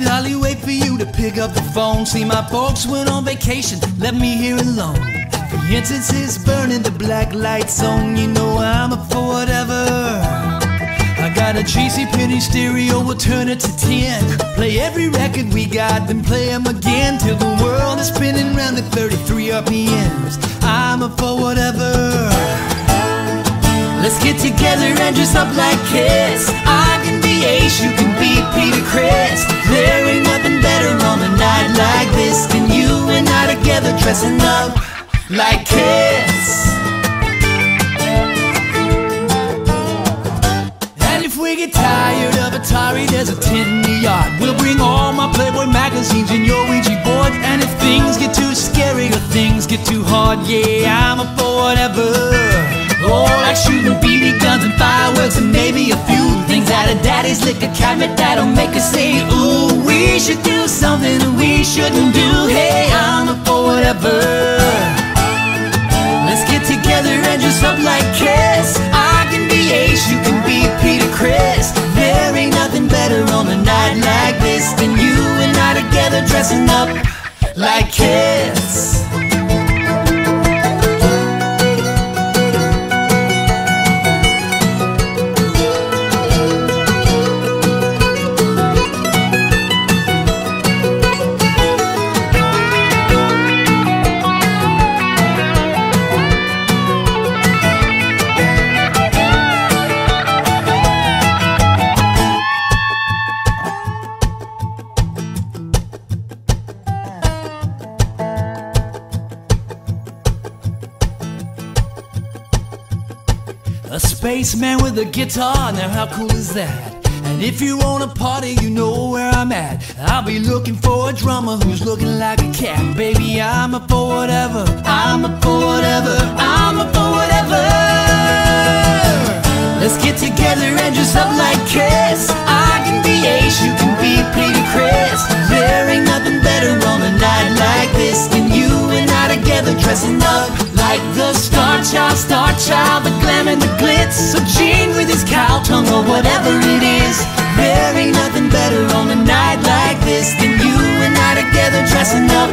wait for you to pick up the phone. See, my folks went on vacation, left me here alone. The incense is burning, the black lights on. You know I'm up for whatever. I got a JC Penney stereo, we'll turn it to 10. Play every record we got, then play them again till the world is spinning round at 33 RPMs. I'm up for whatever. Let's get together and dress up like Kiss. I Together dressing up like Kiss And if we get tired of Atari, there's a tent in the yard. We'll bring all my Playboy magazines and your Ouija board. And if things get too scary or things get too hard, yeah, I'm up for whatever. Oh, like shooting BB guns and fireworks and maybe a few things out of daddy's liquor cabinet that'll make us say, Ooh, we should do something we shouldn't do. Hey, I'm dressing up like Kiss. A spaceman with a guitar, now how cool is that? And if you wanna party, you know where I'm at. I'll be looking for a drummer who's looking like a cat. Baby, I'm up for whatever. I'm up for whatever. I'm up for whatever. Let's get together and dress up like Kiss. I can be Ace, you can be Peter Criss. There ain't nothing better on a night like this than you and I together dressing up like the Star Child, Star Child, the glam and the glitz. So Gene with his cow tongue or whatever it is. There ain't nothing better on a night like this than you and I together dressing up